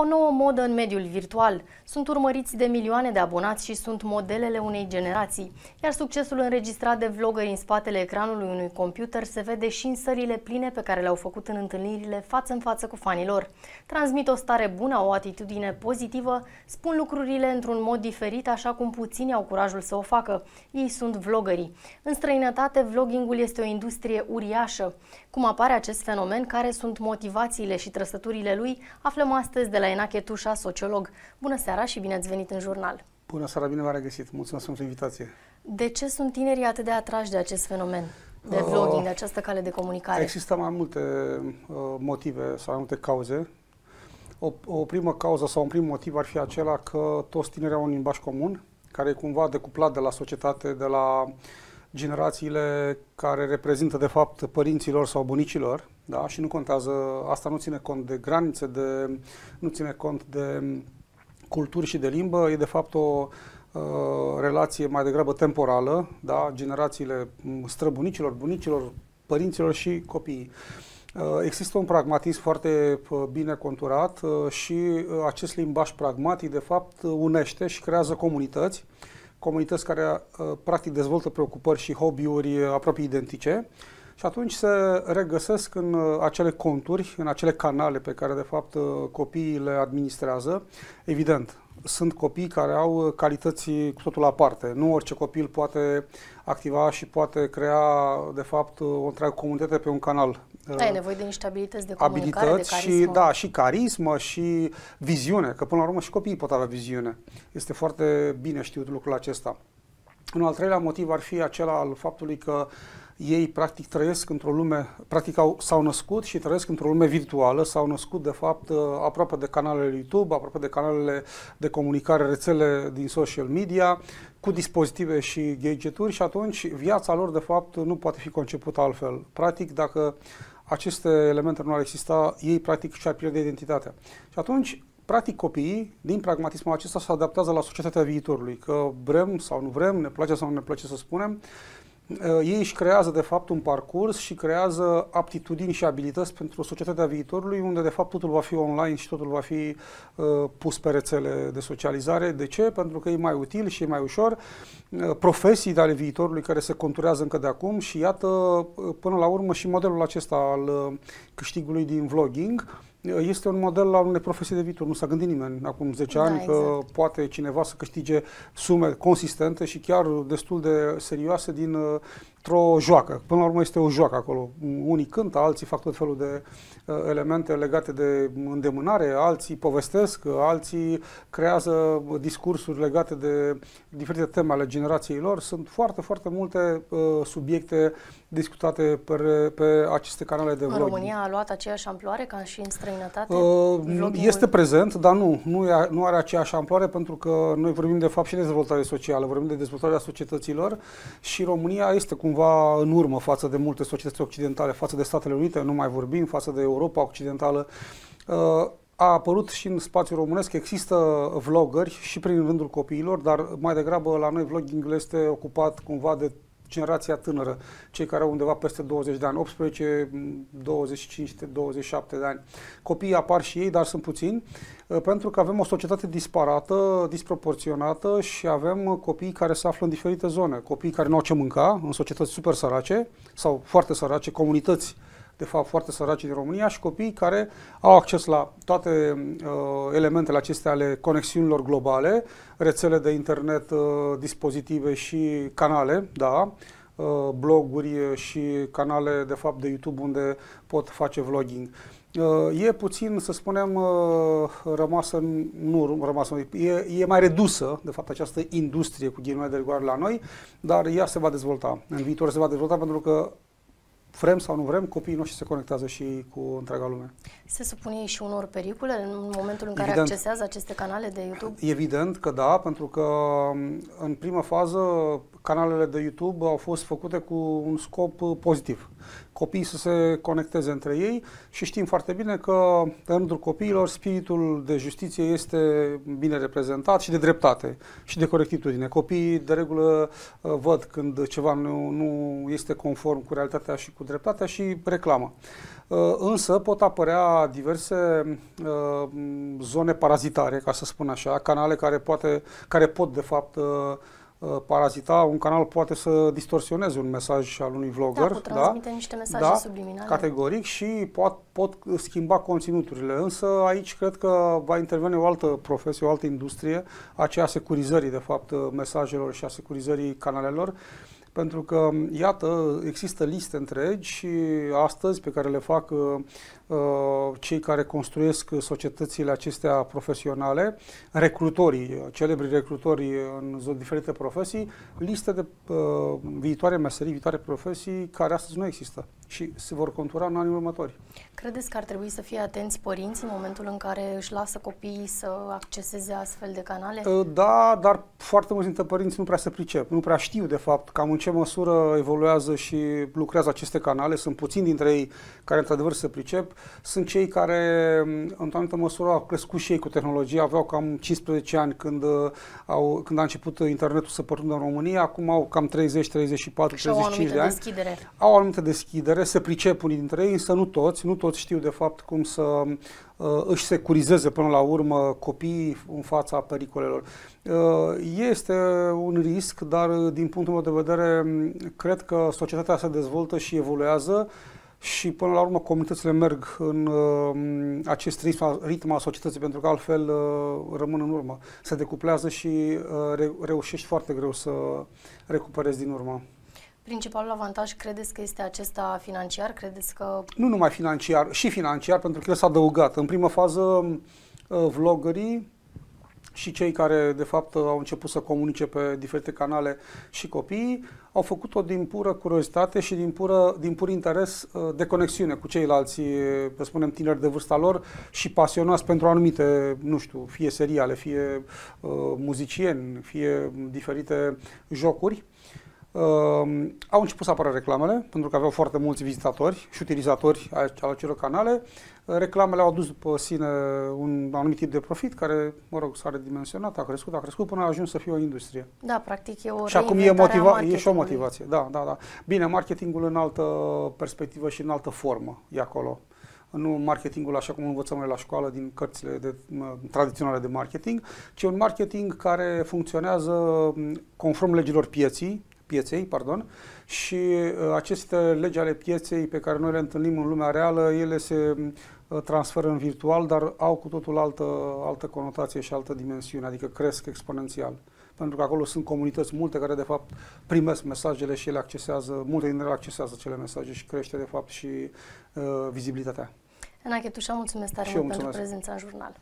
O nouă modă în mediul virtual. Sunt urmăriți de milioane de abonați și sunt modelele unei generații. Iar succesul înregistrat de vloggeri în spatele ecranului unui computer se vede și în sările pline pe care le-au făcut în întâlnirile față în față cu fanilor. Transmit o stare bună, o atitudine pozitivă, spun lucrurile într-un mod diferit, așa cum puțini au curajul să o facă. Ei sunt vloggerii. În străinătate, vloggingul este o industrie uriașă. Cum apare acest fenomen, care sunt motivațiile și trăsăturile lui, aflăm astăzi de la Enache Tușa, sociolog. Bună seara și bine ați venit în jurnal! Bună seara, bine v-am regăsit! Mulțumesc pentru invitație! De ce sunt tinerii atât de atrași de acest fenomen? de uh, vlogging, de această cale de comunicare? Există mai multe uh, motive sau mai multe cauze. O, o primă cauză sau un prim motiv ar fi acela că toți tinerii au un limbaj comun, care e cumva decuplat de la societate, de la generațiile care reprezintă de fapt părinților sau bunicilor, da? și nu contează, asta nu ține cont de granițe, de, nu ține cont de culturi și de limbă, e de fapt o uh, relație mai degrabă temporală, da? generațiile străbunicilor, bunicilor, părinților și copiii. Uh, există un pragmatism foarte uh, bine conturat uh, și acest limbaj pragmatic de fapt unește și creează comunități comunități care uh, practic dezvoltă preocupări și hobby-uri uh, aproape identice și atunci se regăsesc în uh, acele conturi, în acele canale pe care de fapt copiii le administrează. Evident, sunt copii care au calități cu totul aparte. Nu orice copil poate activa și poate crea, de fapt, o întreagă comunitate pe un canal. Da, e nevoie de niște abilități de comunicare, abilități de carismă. și, da, și carismă și viziune, că până la urmă și copiii pot avea viziune. Este foarte bine știut lucrul acesta. Un al treilea motiv ar fi acela al faptului că ei practic trăiesc într-o lume, practic au, s-au născut și trăiesc într-o lume virtuală, s-au născut de fapt aproape de canalele YouTube, aproape de canalele de comunicare, rețele din social media, cu dispozitive și gadgeturi și atunci viața lor de fapt nu poate fi concepută altfel. Practic dacă aceste elemente nu ar exista, ei practic și-ar pierde identitatea. Și atunci practic copiii, din pragmatismul acesta, se adaptează la societatea viitorului, că vrem sau nu vrem, ne place sau nu ne place să spunem, Uh, ei își creează de fapt un parcurs și creează aptitudini și abilități pentru societatea viitorului, unde de fapt totul va fi online și totul va fi uh, pus pe rețele de socializare. De ce? Pentru că e mai util și e mai ușor. Uh, profesii ale viitorului care se conturează încă de acum și iată uh, până la urmă și modelul acesta al uh, câștigului din vlogging este un model al unei profesii de viitor. Nu s-a gândit nimeni acum 10 da, ani exact. că poate cineva să câștige sume consistente și chiar destul de serioase din o joacă. Până la urmă este o joacă acolo. Unii cântă, alții fac tot felul de uh, elemente legate de îndemânare, alții povestesc, alții creează discursuri legate de diferite teme ale generației lor. Sunt foarte, foarte multe uh, subiecte discutate pe, pe aceste canale de vlog. În România a luat aceeași amploare ca și în străinătate? Uh, este prezent, dar nu, nu, e, nu are aceeași amploare pentru că noi vorbim de fapt și de dezvoltare socială, vorbim de dezvoltarea societăților și România este cumva în urmă față de multe societăți occidentale, față de Statele Unite, nu mai vorbim, față de Europa Occidentală. Uh, a apărut și în spațiul românesc, există vloggeri și prin rândul copiilor, dar mai degrabă la noi vlogging este ocupat cumva de generația tânără, cei care au undeva peste 20 de ani, 18, 25, 27 de ani. Copiii apar și ei, dar sunt puțini, uh, pentru că avem o societate disparată, disproporționată și avem copii care se află în diferite zone. Copii care nu au ce mânca, în societăți super sărace sau foarte sărace, comunități de fapt foarte săraci din România și copii care au acces la toate uh, elementele acestea ale conexiunilor globale, rețele de internet, uh, dispozitive și canale, da, uh, bloguri și canale de fapt de YouTube unde pot face vlogging. Uh, e puțin, să spunem, uh, rămasă, nu rămasă, e, e mai redusă, de fapt, această industrie cu ghilimele de rigoare la noi, dar ea se va dezvolta. În viitor se va dezvolta pentru că vrem sau nu vrem, copiii noștri se conectează și cu întreaga lume. Se supune ei și unor pericole în momentul în care Evident. accesează aceste canale de YouTube? Evident că da, pentru că în prima fază canalele de YouTube au fost făcute cu un scop pozitiv. Copiii să se conecteze între ei și știm foarte bine că în rândul copiilor spiritul de justiție este bine reprezentat și de dreptate și de corectitudine. Copiii de regulă uh, văd când ceva nu, nu este conform cu realitatea și cu dreptatea și reclamă. Uh, însă pot apărea diverse uh, zone parazitare, ca să spun așa, canale care, poate, care pot de fapt Uh, parazita, un canal poate să distorsioneze un mesaj al unui vlogger. Da, pot transmite da? niște mesaje da, subliminale. categoric și pot, pot schimba conținuturile. Însă aici cred că va interveni o altă profesie, o altă industrie, aceea securizării, de fapt, mesajelor și a securizării canalelor. Pentru că, iată, există liste întregi și astăzi pe care le fac uh, Uh, cei care construiesc societățile acestea profesionale, recrutorii, celebri recrutori în diferite profesii, liste de uh, viitoare meserii, viitoare profesii care astăzi nu există și se vor contura în anii următori. Credeți că ar trebui să fie atenți părinții în momentul în care își lasă copiii să acceseze astfel de canale? Uh, da, dar foarte mulți dintre părinți nu prea se pricep, nu prea știu de fapt cam în ce măsură evoluează și lucrează aceste canale. Sunt puțini dintre ei care într-adevăr se pricep sunt cei care, într-o anumită măsură, au crescut și ei cu tehnologia, aveau cam 15 ani când, uh, au, când a început internetul să pătrundă în România, acum au cam 30, 34, și 35 de ani. Deschidere. Au o anumită deschidere, se pricep unii dintre ei, însă nu toți, nu toți știu de fapt cum să uh, își securizeze până la urmă copiii în fața pericolelor. Uh, este un risc, dar din punctul meu de vedere, cred că societatea se dezvoltă și evoluează și până la urmă comunitățile merg în uh, acest ritm, ritm al societății pentru că altfel uh, rămân în urmă. Se decuplează și uh, re- reușești foarte greu să recuperezi din urmă. Principalul avantaj credeți că este acesta financiar? Credeți că... Nu numai financiar, și financiar, pentru că el s-a adăugat. În primă fază, uh, vloggerii și cei care, de fapt, au început să comunice pe diferite canale și copiii, au făcut-o din pură curiozitate și din, pură, din pur interes uh, de conexiune cu ceilalți, să spunem, tineri de vârsta lor și pasionați pentru anumite, nu știu, fie seriale, fie uh, muzicieni, fie diferite jocuri. Uh, au început să apară reclamele, pentru că aveau foarte mulți vizitatori și utilizatori al acelor canale. Uh, reclamele au adus după sine un anumit tip de profit care, mă rog, s-a redimensionat, a crescut, a crescut până a ajuns să fie o industrie. Da, practic e o Și acum e, motiva- e și o motivație. Da, da, da. Bine, marketingul în altă perspectivă și în altă formă e acolo nu marketingul așa cum învățăm noi la școală din cărțile de, tradiționale de marketing, ci un marketing care funcționează conform legilor pieții, pieței, pardon, și uh, aceste legi ale pieței pe care noi le întâlnim în lumea reală, ele se uh, transferă în virtual, dar au cu totul altă, altă conotație și altă dimensiune, adică cresc exponențial. Pentru că acolo sunt comunități multe care, de fapt, primesc mesajele și ele accesează, multe dintre ele accesează acele mesaje și crește, de fapt, și uh, vizibilitatea. Enache Tușa, mulțumesc tare mult pentru prezența în jurnal.